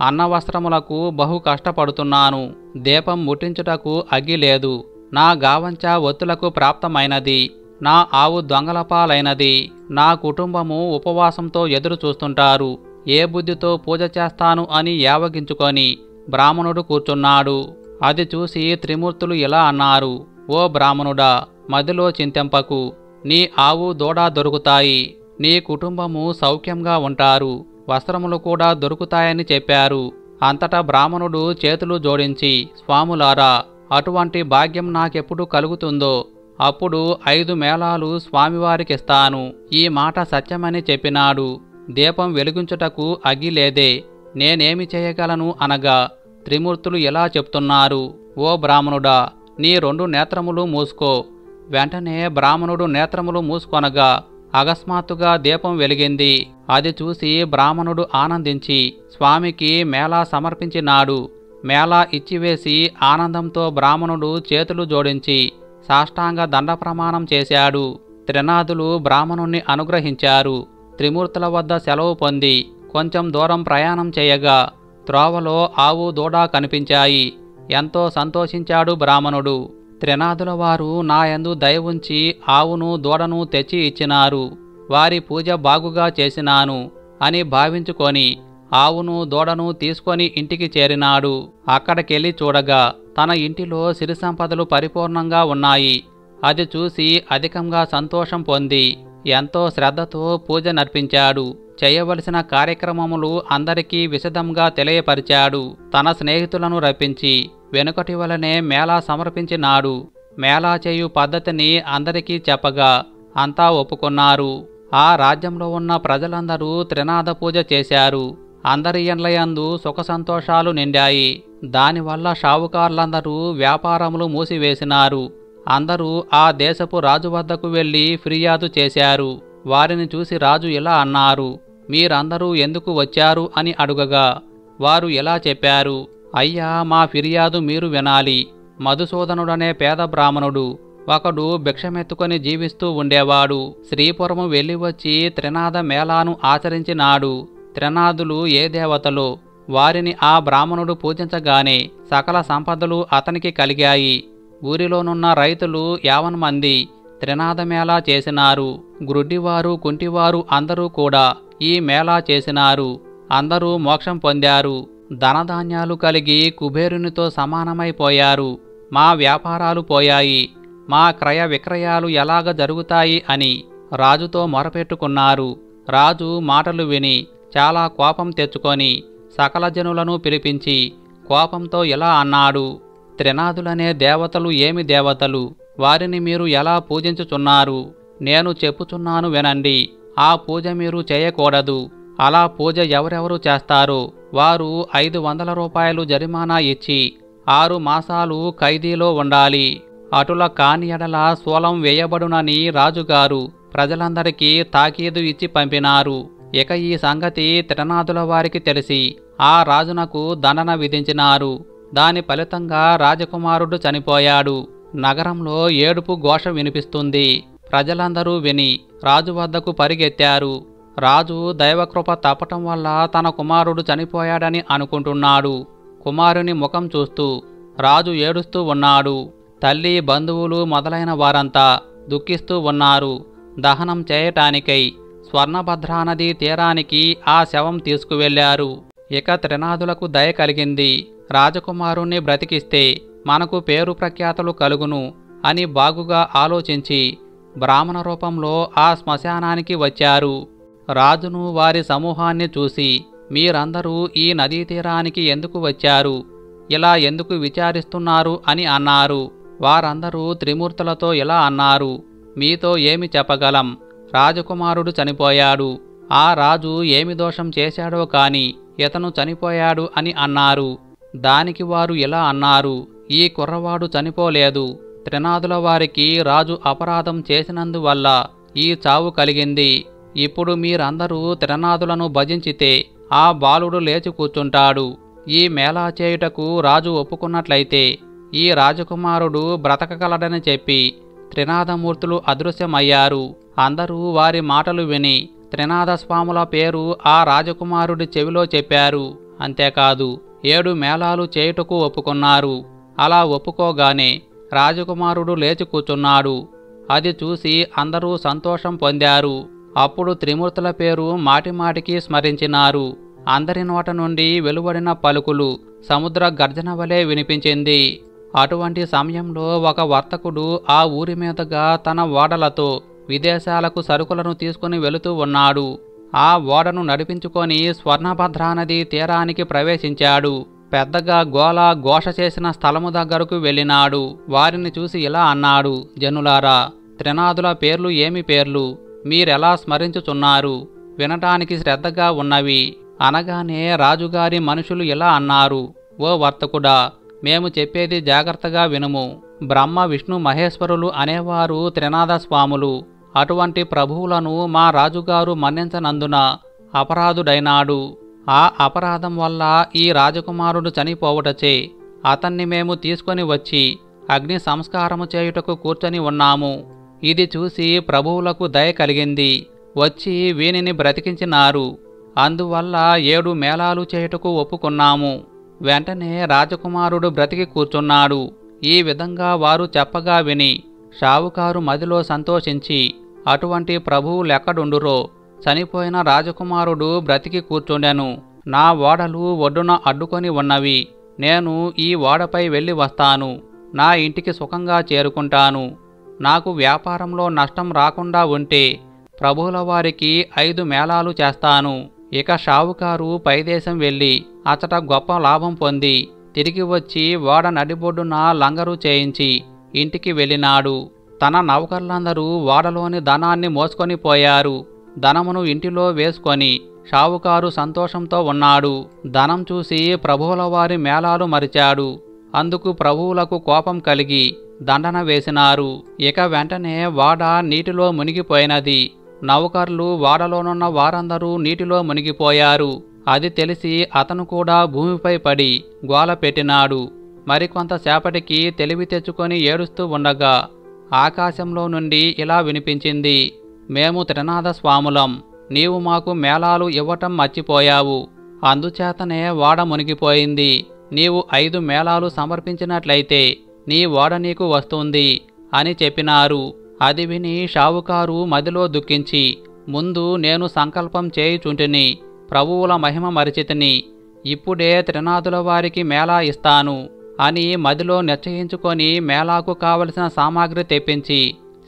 అన్నవస్త్రములకు బహు కష్టపడుతున్నాను. దీపం ముట్టించుటకు అగ్గి లేదు. నా గావంచ ఒత్తులకు ప్రాప్తమైనది. నా ఆవు దొంగలపాలైనది. నా కుటుంబము ఉపవాసంతో ఎదురు చూస్తుంటారు ఏ బుద్ధితో పూజ చేస్తాను అని యావగించుకొని బ్రాహ్మణుడు కూర్చున్నాడు. అది చూసి త్రిమూర్తులు ఇలా అన్నారు ఓ బ్రాహ్మణుడా మదిలో చింతెంపకు. నీ ఆవు దూడ దొరుకుతాయి. నీ కుటుంబము సౌఖ్యంగా ఉంటారు. వస్త్రములు కూడా దొరుకుతాయని చెప్పారు. అంతటా బ్రాహ్మణుడు చేతులు జోడించి స్వాములారా అటువంటి భాగ్యం నాకెప్పుడు కలుగుతుందో? అప్పుడు ఐదు మేళాలు స్వామివారికిస్తాను. ఈ మాట సత్యమని చెప్పినాడు. దీపం వెలిగించుటకు అగిలేదే. నేనేమి చేయగలను అనగా త్రిమూర్తులు ఇలా చెప్తున్నారు. ఓ బ్రాహ్మణుడా నీ రెండు నేత్రములు మూసుకో. వెంటనే బ్రాహ్మణుడు నేత్రములు మూసుకొనగా అకస్మాత్తుగా దీపం వెలిగింది. అది చూసి బ్రాహ్మణుడు ఆనందించి స్వామికి మేళా సమర్పించినాడు. మేళా ఇచ్చివేసి ఆనందంతో బ్రాహ్మణుడు చేతులు జోడించి సాష్టాంగ దండ ప్రమాణం చేశాడు. త్రినాథులు బ్రాహ్మణుణ్ణి అనుగ్రహించారు. త్రిమూర్తుల వద్ద సెలవు పొంది కొంచెం దూరం ప్రయాణం చేయగా త్రోవలో ఆవు దూడ కనిపించాయి. ఎంతో సంతోషించాడు బ్రాహ్మణుడు. త్రినాథుల వారు నాయందు దయ ఉంచి ఆవును దూడను తెచ్చి ఇచ్చినారు. వారి పూజ బాగుగా చేసినాను అని భావించుకొని ఆవును దూడను తీసుకొని ఇంటికి చేరినాడు. అక్కడికెళ్ళి చూడగా తన ఇంటిలో సిరి సంపదలు పరిపూర్ణంగా ఉన్నాయి. అది చూసి అధికంగా సంతోషం పొంది ఎంతో శ్రద్ధతో పూజ నర్పించాడు. చేయవలసిన కార్యక్రమములు అందరికీ విశదంగా తెలియపరిచాడు. తన స్నేహితులను రప్పించి వెనుకటి వలనే మేళా సమర్పించినాడు. మేళా చేయు పద్ధతిని అందరికీ చెప్పగా అంతా ఒప్పుకున్నారు. ఆ రాజ్యంలో ఉన్న ప్రజలందరూ త్రినాద పూజ చేశారు. అందరి ఎండ్లయందు సుఖ సంతోషాలు నిండాయి. దానివల్ల షావుకారులందరూ వ్యాపారములు మూసివేసినారు. అందరూ ఆ దేశపు రాజు వద్దకు వెళ్ళి ఫిర్యాదు చేశారు. వారిని చూసి రాజు ఇలా అన్నారు మీరందరూ ఎందుకు వచ్చారు? అని అడుగగా వారు ఎలా చెప్పారు అయ్యా మా ఫిర్యాదు మీరు వినాలి. మధుసూదనుడనే పేద బ్రాహ్మణుడు. ఒకడు భిక్షమెత్తుకొని జీవిస్తూ ఉండేవాడు. శ్రీపురము వెళ్ళి వచ్చి త్రినాద మేళాను ఆచరించినాడు. త్రినాదులు ఏ దేవతలో? వారిని ఆ బ్రాహ్మణుడు పూజించగానే సకల సంపదలు అతనికి కలిగాయి. ఊరిలోనున్న రైతులు యావన్ మంది త్రినాద మేళా చేసినారు. గ్రుడ్డివారు కుంటివారు అందరూ కూడా ఈ మేళా చేసినారు. అందరూ మోక్షం పొందారు. ధనధాన్యాలు కలిగి కుబేరునితో సమానమైపోయారు మా వ్యాపారాలు పోయాయి. మా క్రయ విక్రయాలు ఎలాగ జరుగుతాయి అని రాజుతో మొరపెట్టుకున్నారు. రాజు మాటలు విని చాలా కోపం తెచ్చుకొని సకల జనులను పిలిపించి కోపంతో ఇలా అన్నాడు త్రినాదులనే దేవతలు ఏమి దేవతలు? వారిని మీరు ఎలా పూజించుచున్నారు? నేను చెప్పుచున్నాను వినండి. ఆ పూజ మీరు చేయకూడదు. అలా పూజ ఎవరెవరు చేస్తారో వారు ఐదు వందల రూపాయలు జరిమానా ఇచ్చి ఆరు మాసాలు ఖైదీలో ఉండాలి. అటుల కాని ఎడల సోలం వేయబడునని రాజుగారు ప్రజలందరికీ తాకీదు ఇచ్చి పంపినారు. ఇక ఈ సంగతి తిటనాథుల వారికి తెలిసి ఆ రాజునకు దండన విధించినారు. దాని ఫలితంగా రాజకుమారుడు చనిపోయాడు. నగరంలో ఏడుపు ఘోష వినిపిస్తుంది. ప్రజలందరూ విని రాజు వద్దకు పరిగెత్తారు. రాజు దైవకృప తప్పటం వల్ల తన కుమారుడు చనిపోయాడని అనుకుంటున్నాడు. కుమారుని ముఖం చూస్తూ రాజు ఏడుస్తూ ఉన్నాడు. తల్లి బంధువులు మొదలైన వారంతా దుఃఖిస్తూ ఉన్నారు. దహనం చేయటానికై స్వర్ణభద్రానది తీరానికి ఆ శవం తీసుకువెళ్ళారు ఇక త్రినాథులకు దయ కలిగింది. రాజకుమారుణ్ణి బ్రతికిస్తే మనకు పేరు ప్రఖ్యాతలు కలుగును అని బాగుగా ఆలోచించి బ్రాహ్మణ రూపంలో ఆ శ్మశానానికి వచ్చారు. రాజును వారి సమూహాన్ని చూసి మీరందరూ ఈ నదీ తీరానికి ఎందుకు వచ్చారు? ఇలా ఎందుకు విచారిస్తున్నారు? అని అన్నారు. వారందరూ త్రిమూర్తులతో ఇలా అన్నారు మీతో ఏమి చెప్పగలం? రాజకుమారుడు చనిపోయాడు. ఆ రాజు ఏమి దోషం చేశాడో కాని ఇతను చనిపోయాడు అని అన్నారు. దానికి వారు ఇలా అన్నారు ఈ కుర్రవాడు చనిపోలేదు. త్రినాదుల వారికి రాజు అపరాధం చేసినందువల్ల ఈ చావు కలిగింది. ఇప్పుడు మీరందరూ త్రినాదులను భజించితే ఆ బాలుడు లేచి కూర్చుంటాడు. ఈ మేళా చేయుటకు రాజు ఒప్పుకున్నట్లయితే ఈ రాజకుమారుడు బ్రతకగలడని చెప్పి త్రినాదమూర్తులు అదృశ్యమయ్యారు. అందరూ వారి మాటలు విని త్రినాథస్వాముల పేరు ఆ రాజకుమారుడి చెవిలో చెప్పారు. అంతేకాదు ఏడు మేళాలు చేయుటకు ఒప్పుకున్నారు. అలా ఒప్పుకోగానే రాజకుమారుడు లేచి కూర్చున్నాడు. అది చూసి అందరూ సంతోషం పొందారు. అప్పుడు త్రిమూర్తుల పేరు మాటిమాటికి స్మరించినారు. అందరి నోట నుండి వెలువడిన పలుకులు సముద్ర గర్జన వలె వినిపించింది. అటువంటి సమయంలో ఒక వర్తకుడు ఆ ఊరి మీదుగా తన ఓడలతో విదేశాలకు సరుకులను తీసుకుని వెళుతూ ఉన్నాడు. ఆ ఓడను నడిపించుకొని స్వర్ణభద్రా నది తీరానికి ప్రవేశించాడు. పెద్దగా గోల ఘోష చేసిన స్థలము దగ్గరకు వెళ్ళినాడు. వారిని చూసి ఇలా అన్నాడు జనులారా త్రినాదుల పేర్లు ఏమి పేర్లు? మీరెలా స్మరించుచున్నారు? వినటానికి శ్రద్ధగా ఉన్నవి. అనగానే రాజుగారి మనుషులు ఇలా అన్నారు ఓ వర్తకుడా మేము చెప్పేది జాగ్రత్తగా వినుము. బ్రహ్మ విష్ణు మహేశ్వరులు అనేవారు త్రినాథస్వాములు. అటువంటి ప్రభువులను మా రాజుగారు మన్నించనందున అపరాధుడైనాడు. ఆ అపరాధం వల్ల ఈ రాజకుమారుడు చనిపోవటచే అతన్ని మేము తీసుకొని వచ్చి అగ్ని సంస్కారము చేయుటకు కూర్చొని ఉన్నాము. ఇది చూసి ప్రభువులకు దయ కలిగింది. వచ్చి వీనిని బ్రతికించినారు. అందువల్ల ఏడు మేళాలు చేయుటకు ఒప్పుకున్నాము. వెంటనే రాజకుమారుడు బ్రతికి కూర్చున్నాడు. ఈ విధంగా వారు చెప్పగా విని షావుకారు మదిలో సంతోషించి అటువంటి ప్రభువులెక్కడుండురో చనిపోయిన రాజకుమారుడు బ్రతికి కూర్చుండెను. నా ఓడలు ఒడ్డున అడ్డుకొని ఉన్నవి. నేను ఈ ఓడపై వెళ్ళి వస్తాను. నా ఇంటికి సుఖంగా చేరుకుంటాను. నాకు వ్యాపారంలో నష్టం రాకుండా ఉంటే ప్రభువుల వారికి ఐదు మేళాలు చేస్తాను. ఇక షావుకారు పైదేశం వెళ్ళి అతట గొప్ప లాభం పొంది తిరిగి వచ్చి ఓడ నడిబొడ్డున లంగరు చేయించి ఇంటికి వెళ్ళినాడు. తన నౌకర్లందరూ ఓడలోని ధనాన్ని మోసుకొని పోయారు. ధనమును ఇంటిలో వేసుకొని షావుకారు సంతోషంతో ఉన్నాడు. ధనం చూసి ప్రభువుల వారి మేళాలు మరిచాడు. అందుకు ప్రభువులకు కోపం కలిగి దండన వేసినారు. ఇక వెంటనే వాడ నీటిలో మునిగిపోయినది. నౌకర్లు వాడలోనున్న వారందరూ నీటిలో మునిగిపోయారు. అది తెలిసి అతను కూడా భూమిపై పడి గోల పెట్టినాడు. మరికొంతసేపటికి తెలివి తెచ్చుకొని ఏడుస్తూ ఉండగా ఆకాశంలో నుండి ఇలా వినిపించింది మేము త్రినాథ స్వాములం నీవు మాకు మేళాలు ఇవ్వటం మర్చిపోయావు. అందుచేతనే వాడ మునిగిపోయింది. నీవు ఐదు మేళాలు సమర్పించినట్లయితే నీ ఓడ నీకు వస్తుంది అని చెప్పినారు. అది విని షావుకారు మదిలో దుఃఖించి ముందు నేను సంకల్పం చేయుచుంటిని ప్రభువుల మహిమ మరిచితిని ఇప్పుడే త్రినాథుల వారికి మేళా ఇస్తాను అని మదిలో నిశ్చయించుకొని మేళాకు కావలసిన సామాగ్రి తెప్పించి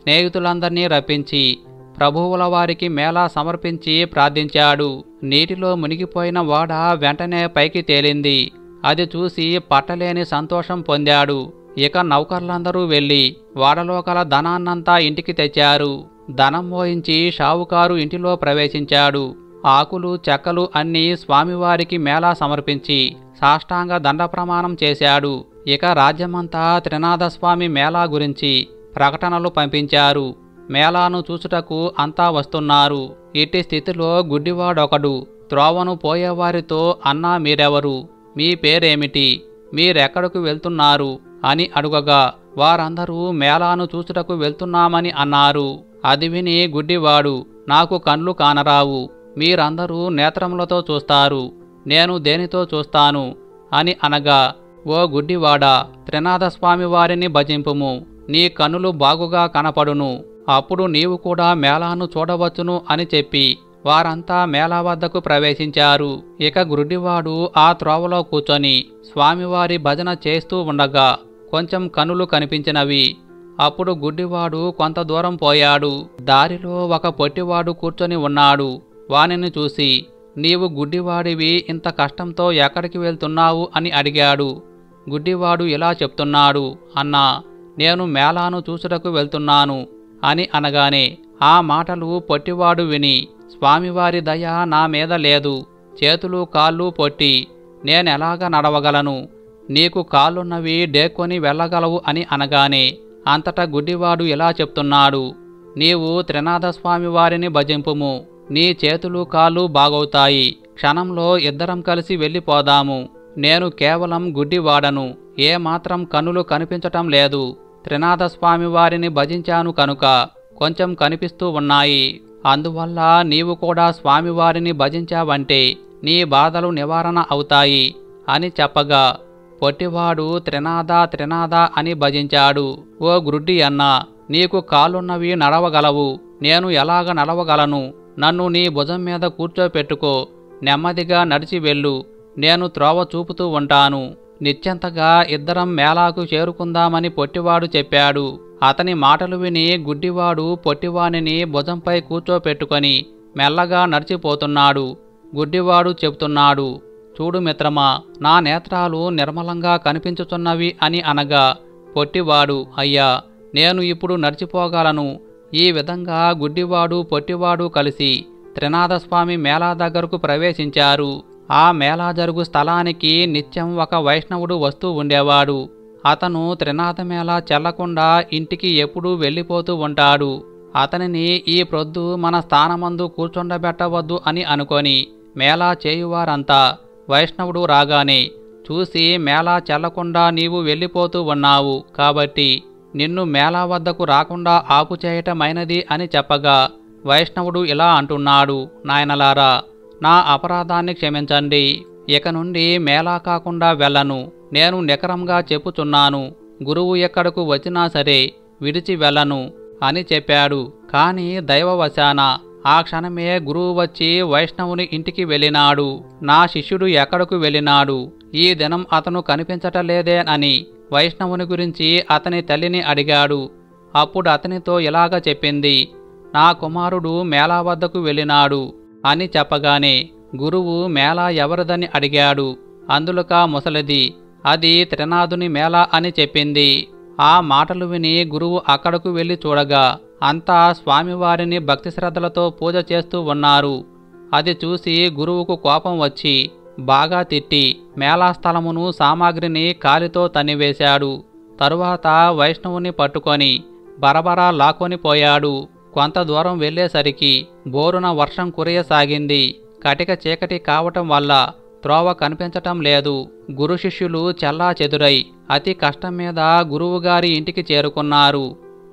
స్నేహితులందరినీ రప్పించి ప్రభువుల వారికి మేళా సమర్పించి ప్రార్థించాడు. నీటిలో మునిగిపోయిన ఓడ వెంటనే పైకి తేలింది. అది చూసి పట్టలేని సంతోషం పొందాడు. ఇక నౌకర్లందరూ వెళ్ళి వాడలో కల ధనాన్నంతా ఇంటికి తెచ్చారు. ధనం మోయించి షావుకారు ఇంటిలో ప్రవేశించాడు. ఆకులు చెక్కలు అన్నీ స్వామివారికి మేళా సమర్పించి సాష్టాంగ దండ ప్రమాణం చేశాడు. ఇక రాజ్యమంతా త్రినాథస్వామి మేళా గురించి ప్రకటనలు పంపించారు. మేళాను చూచుటకు అంతా వస్తున్నారు. ఇట్టి స్థితిలో గుడ్డివాడొకడు. త్రోవను పోయేవారితో అన్నా మీరెవరు? మీ పేరేమిటి? మీరెక్కడకు వెళ్తున్నారు? అని అడుగగా వారందరూ మేళాను చూచుటకు వెళ్తున్నామని అన్నారు. అది విని గుడ్డివాడు నాకు కండ్లు కానరావు. మీరందరూ నేత్రములతో చూస్తారు. నేను దేనితో చూస్తాను? అని అనగా ఓ గుడ్డివాడా త్రినాథస్వామి వారిని భజింపుము. నీ కన్నులు బాగుగా కనపడును. అప్పుడు నీవు కూడా మేళాను చూడవచ్చును అని చెప్పి వారంతా మేళా వద్దకు ప్రవేశించారు. ఇక గుడ్డివాడు ఆ త్రోవలో కూర్చొని స్వామివారి భజన చేస్తూ ఉండగా కొంచెం కనులు కనిపించినవి. అప్పుడు గుడ్డివాడు కొంత దూరం పోయాడు. దారిలో ఒక పొట్టివాడు కూర్చొని ఉన్నాడు. వానిని చూసి నీవు గుడ్డివాడివి ఇంత కష్టంతో ఎక్కడికి వెళ్తున్నావు? అని అడిగాడు. గుడ్డివాడు ఇలా చెప్తున్నాడు అన్నా నేను మేళాను చూసుటకు వెళ్తున్నాను అని అనగానే ఆ మాటలు పొట్టివాడు విని స్వామివారి దయ నా మీద లేదు. చేతులు కాళ్ళు పొట్టి నేనెలాగ నడవగలను? నీకు కాళ్ళున్నవి డేకొని వెళ్ళగలవు అని అనగానే అంతటా గుడ్డివాడు ఇలా చెప్తున్నాడు. నీవు త్రినాథస్వామివారిని భజింపుము. నీ చేతులు కాళ్ళు బాగవుతాయి. క్షణంలో ఇద్దరం కలిసి వెళ్ళిపోదాము. నేను కేవలం గుడ్డివాడను. ఏ మాత్రం కనులు కనిపించటం లేదు. త్రినాథస్వామివారిని భజించాను కనుక కొంచెం కనిపిస్తూ ఉన్నాయి. అందువల్ల నీవు కూడా స్వామివారిని భజించావంటే నీ బాధలు నివారణ అవుతాయి అని చెప్పగా పొట్టివాడు త్రినాద త్రినాద అని భజించాడు. ఓ గ్రుడ్డి అన్నా నీకు కాలున్నవి నడవగలవు. నేను ఎలాగ నడవగలను? నన్ను నీ భుజం మీద కూర్చోపెట్టుకో. నెమ్మదిగా నడిచి వెళ్ళు. నేను త్రోవ చూపుతూ ఉంటాను. నిత్యంతగా ఇద్దరం మేళాకు చేరుకుందామని పొట్టివాడు చెప్పాడు. అతని మాటలు విని గుడ్డివాడు పొట్టివానిని భుజంపై కూర్చోపెట్టుకొని మెల్లగా నడిచిపోతున్నాడు. గుడ్డివాడు చెబుతున్నాడు చూడు మిత్రమా నా నేత్రాలు నిర్మలంగా కనిపించుచున్నవి అని అనగా పొట్టివాడు అయ్యా నేను ఇప్పుడు నడిచిపోగలను. ఈ విధంగా గుడ్డివాడు పొట్టివాడు కలిసి త్రినాథస్వామి మేళా దగ్గరకు ప్రవేశించారు. ఆ మేళా జరుగు స్థలానికి నిత్యం ఒక వైష్ణవుడు వస్తూ ఉండేవాడు. అతను త్రినాథ మేళా చెల్లకుండా ఇంటికి ఎప్పుడూ వెళ్ళిపోతూ ఉంటాడు. అతనిని ఈ ప్రొద్దు మన స్థానమందు కూర్చుండబెట్టవద్దు అని అనుకొని మేళా చేయువారంతా వైష్ణవుడు రాగానే చూసి మేళా చెల్లకుండా నీవు వెళ్ళిపోతూ ఉన్నావు కాబట్టి నిన్ను మేళా వద్దకు రాకుండా ఆపుచేయటమైనది అని చెప్పగా వైష్ణవుడు ఇలా అంటున్నాడు నాయనలారా నా అపరాధాన్ని క్షమించండి. ఇక నుండి మేళా కాకుండా వెళ్ళను. నేను నికరంగా చెప్పుచున్నాను. గురువు ఎక్కడకు వచ్చినా సరే విడిచి వెళ్ళను అని చెప్పాడు. కాని దైవవశాన ఆ క్షణమే గురువు వచ్చి వైష్ణవుని ఇంటికి వెళ్ళినాడు. నా శిష్యుడు ఎక్కడకు వెళ్ళినాడు? ఈ దినం అతను కనిపించటలేదే అని వైష్ణవుని గురించి అతని తల్లిని అడిగాడు. అప్పుడు అతనితో ఇలాగ చెప్పింది. నా కుమారుడు మేళా వద్దకు వెళ్ళినాడు. అని చెప్పగానే గురువు మేళా ఎవరిదని అడిగాడు. అందులక ముసలిది అది త్రినాథుని మేళా అని చెప్పింది. ఆ మాటలు విని గురువు అక్కడకు వెళ్ళి చూడగా అంతా స్వామివారిని భక్తి శ్రద్ధలతో పూజ చేస్తూ ఉన్నారు. అది చూసి గురువుకు కోపం వచ్చి బాగా తిట్టి మేళాస్థలమును సామాగ్రిని కాలితో తన్నివేశాడు. తరువాత వైష్ణవుని పట్టుకొని బరబరా లాక్కొని పోయాడు. కొంత దూరం వెళ్ళేసరికి బోరున వర్షం కురియసాగింది. కటిక చీకటి కావటం వల్ల త్రోవ కనిపించటం లేదు. గురు శిష్యులు చెల్లా చెదురై అతి కష్టం మీద గురువుగారి ఇంటికి చేరుకున్నారు.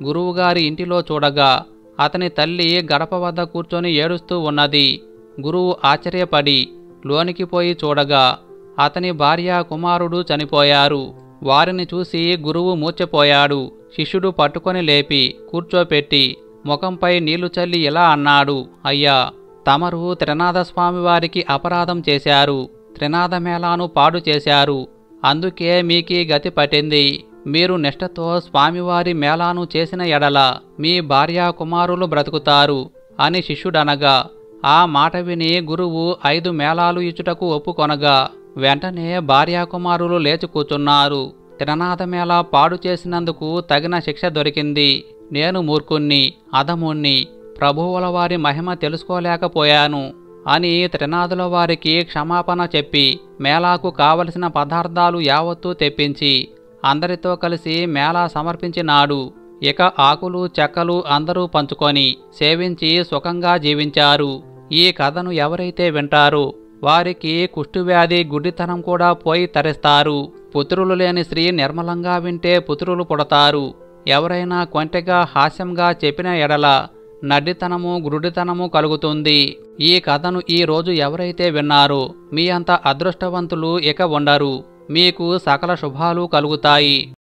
గురువుగారి ఇంటిలో చూడగా అతని తల్లి గడప వద్ద కూర్చొని ఏడుస్తూ ఉన్నది. గురువు ఆశ్చర్యపడి లోనికి పోయి చూడగా అతని భార్య కుమారుడు చనిపోయారు. వారిని చూసి గురువు మూర్చపోయాడు శిష్యుడు పట్టుకొని లేపి కూర్చోపెట్టి ముఖంపై నీళ్ళు చల్లి ఇలా అన్నాడు? అయ్యా తమరు త్రినాథస్వామివారికి అపరాధం చేశారు త్రినాథ మేళాను పాడు చేశారు. అందుకే మీకీ గతి పట్టింది. మీరు నిష్ఠతో స్వామివారి మేళాను చేసిన ఎడల మీ భార్యా కుమారులు బ్రతుకుతారు అని శిష్యుడనగా ఆ మాట విని గురువు ఐదు మేళాలు ఇచ్చుటకు ఒప్పుకొనగా వెంటనే భార్యాకుమారులు లేచి కూర్చున్నారు. తిరణాథ మేళ పాడు చేసినందుకు తగిన శిక్ష దొరికింది. నేను మూర్ఖుణ్ణి అధముణ్ణి ప్రభువుల వారి మహిమ తెలుసుకోలేకపోయాను అని త్రినాథుల వారికి క్షమాపణ చెప్పి మేళాకు కావలసిన పదార్థాలు యావత్తూ తెప్పించి అందరితో కలిసి మేళా సమర్పించినాడు. ఇక ఆకులు చెక్కలు అందరూ పంచుకొని సేవించి సుఖంగా జీవించారు. ఈ కథను ఎవరైతే వింటారో వారికి కుష్ఠువ్యాధి గుడ్డితనం కూడా పోయి తరిస్తారు. పుత్రులు లేని స్త్రీ నిర్మలంగా వింటే పుత్రులు పుడతారు. ఎవరైనా కొంటెగా హాస్యంగా చెప్పిన ఎడల నడ్డితనము గురుడితనము కలుగుతుంది. ఈ కథను ఈ రోజు ఎవరైతే విన్నారో మీ అంత అదృష్టవంతులు ఇక ఉండరు. మీకు సకల శుభాలు కలుగుతాయి.